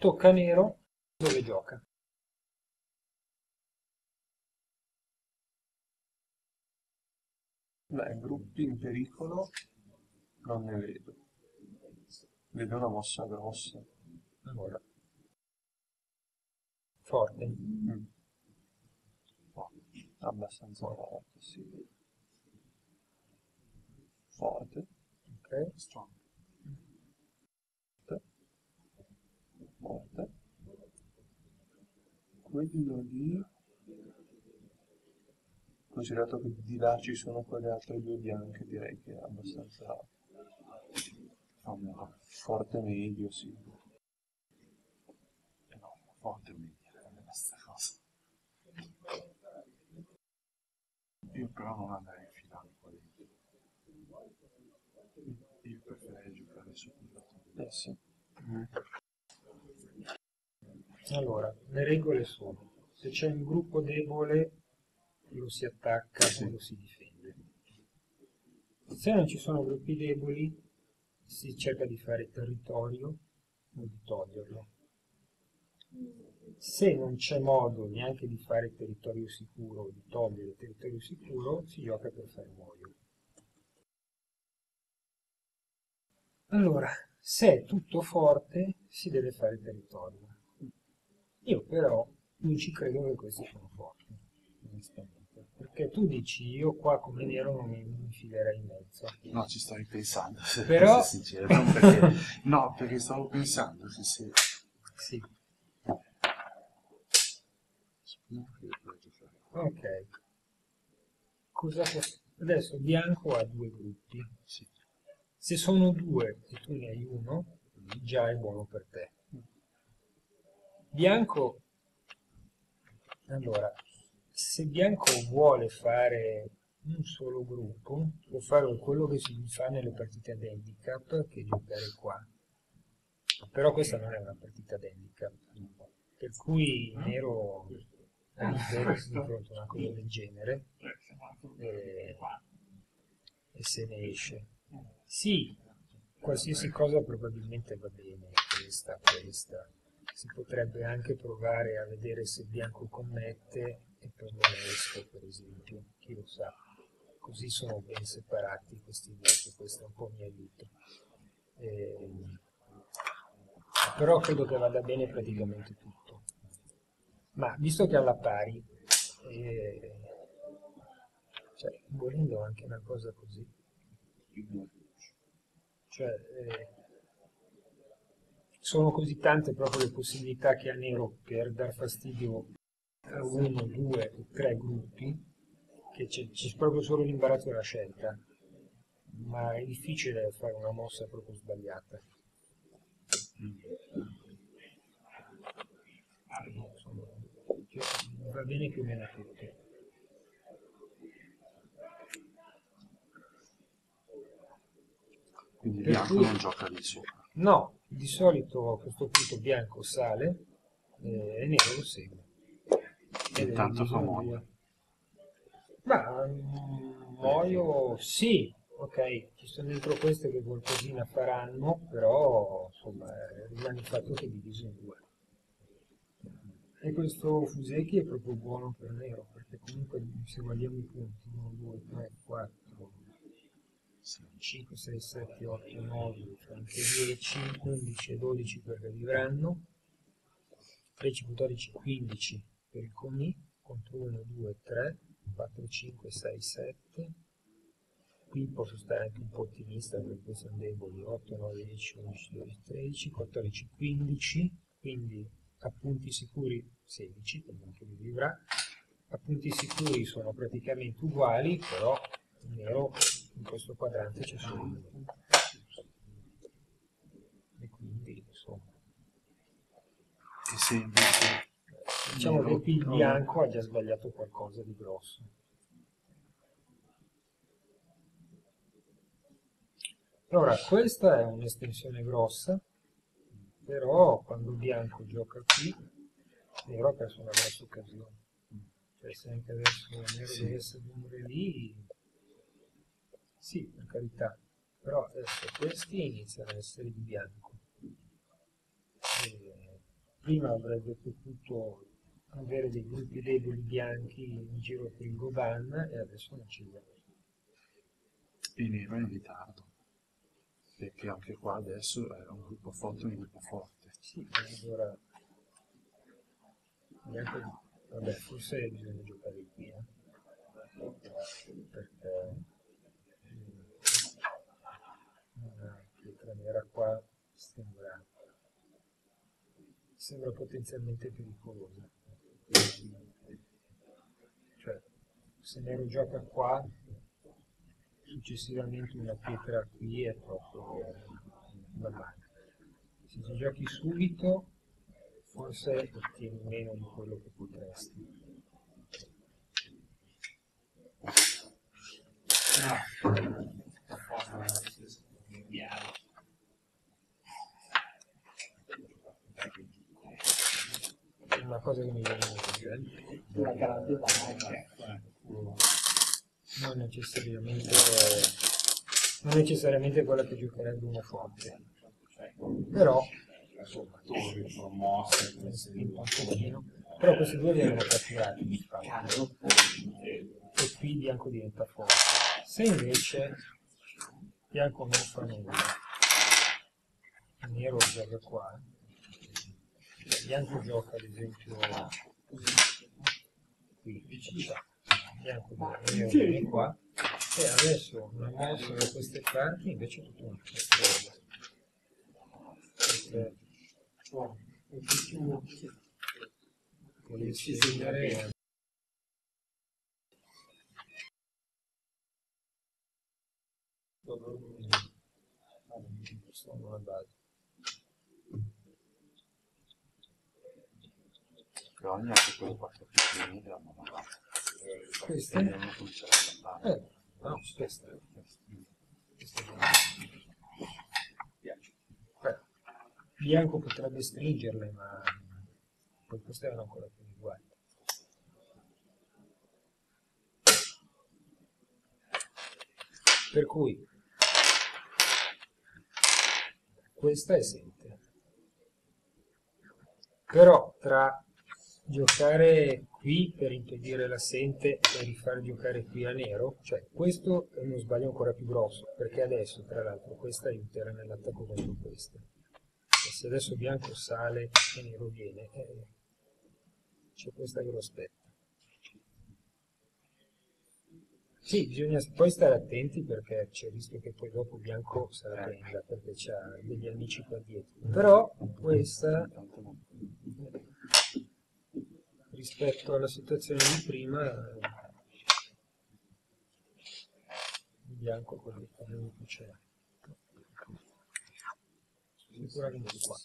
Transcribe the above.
tocca nero dove gioca. Beh, gruppi in pericolo non ne vedo. Vedo una mossa grossa. Allora, forte. Mm. Oh, abbastanza forte, sì. Forte. Ok. Strong. Forte. Forte. Quello lì... Considerato che di là ci sono quelle altre due bianche, direi che è abbastanza Fammi forte medio, sì. Eh no, forte media, è la stessa cosa. Io però non andrei in dentro. Io preferirei giocare su quello. Eh sì. Allora, le regole sono, se c'è un gruppo debole lo si attacca o lo si difende. Se non ci sono gruppi deboli si cerca di fare territorio o di toglierlo. Se non c'è modo neanche di fare territorio sicuro o di togliere territorio sicuro, si gioca per fare muoio. Allora, se è tutto forte, si deve fare territorio. Io però non ci credo che questi sono forti, onestamente. Perché tu dici, io qua come nero non mi, mi filerei in mezzo. No, ci stavo pensando, se Però- sincero, perché... No, perché stavo pensando che se... Sì. Ok. Cosa. Adesso bianco ha due gruppi. Sì. Se sono due e tu ne hai uno, già è buono per te. Bianco, allora, se Bianco vuole fare un solo gruppo, può fare quello che si fa nelle partite ad handicap, che è giocare qua. Però questa non è una partita ad handicap, per cui Nero è libero di fronte a una cosa del genere e, e se ne esce. Sì, qualsiasi cosa probabilmente va bene, questa, questa. Si potrebbe anche provare a vedere se Bianco commette e poi non esco, per esempio, chi lo sa. Così sono ben separati questi due, questo un po' mi aiuta. Ehm, però credo che vada bene praticamente tutto. Ma visto che alla pari, eh, cioè, volendo anche una cosa così, cioè, eh, sono così tante proprio le possibilità che ha Nero per dar fastidio a uno, due o tre gruppi, che c'è, proprio solo l'imbarazzo della scelta, ma è difficile fare una mossa proprio sbagliata. Insomma, cioè, va bene più o meno a tutti. Quindi Per bianco cui- non gioca lì sopra. No, di solito a questo punto bianco sale eh, e nero lo segue. È Intanto fa bisogno- muoio. Ma mm, muoio sì, ok, ci sono dentro queste che qualcosina faranno, però insomma eh, rimane il fatto che è diviso in due. E questo Fuseki è proprio buono per nero, perché comunque se guardiamo i punti, 1, 2, 3, 4, 5, 6, 7, 8, 9, anche 10, 11 e 12 perché vivranno, 13, 14, 15 per il Comi, contro 1, 2, 3, 4, 5, 6, 7. Qui posso stare anche un po' ottimista perché sono deboli, 8, 9, 10, 11, 12, 13, 14, 15, quindi a punti sicuri 16, comunque vi vivrà. A punti sicuri sono praticamente uguali, però il nero in questo quadrante c'è solo uno. E quindi insomma, E se invece... diciamo che il trova- bianco ha già sbagliato qualcosa di grosso. Allora, questa è un'estensione grossa, però quando bianco gioca qui, nero ha perso una grossa occasione. Cioè se anche adesso nero Sì. dovesse venire lì, sì, per carità, però adesso questi iniziano a essere di bianco. E prima avrebbe potuto avere dei gruppi deboli bianchi in giro per il Goban e adesso non ce li ha. E nero è in ritardo. Perché anche qua adesso è un gruppo forte, un gruppo forte. Sì, allora... Neanche... Vabbè, forse bisogna giocare qui, eh. Perché... mm, Una pietra nera qua sembra... Sembra potenzialmente pericolosa. Cioè, se nero gioca qua, successivamente una pietra qui è proprio una banca. Se ci giochi subito, forse ottieni meno di quello che potresti. Una cosa che mi viene in mente, Una mai. non necessariamente, non necessariamente quella che giocherebbe uno forte, però insomma, promosse. Però questi due vengono catturati di fatto e qui bianco diventa forte. Se invece bianco non fa nulla, nero gioca qua, bianco gioca ad esempio qui, cioè, bianco viene qua, e adesso una mossa da queste parti invece è tutto un altro storia. Perché volessi vedere sono la base. Però ogni anche quelle quattro piccoline danno una mano. Queste? E devono cominciare a parlare. Eh, no, sono- Beh, bianco potrebbe stringerle, ma poi queste erano ancora più di guai. Per cui questa è sente. Però tra giocare qui per impedire la sente e rifare giocare qui a nero, cioè questo è uno sbaglio ancora più grosso, perché adesso tra l'altro questa aiuterà nell'attacco contro questa. E se adesso bianco sale e nero viene, eh, c'è questa che lo aspetta. Sì, bisogna poi stare attenti perché c'è il rischio che poi dopo bianco se la prenda perché c'ha degli amici qua dietro. Però questa rispetto alla situazione di prima eh, il bianco quello che c'è. Sicuramente qua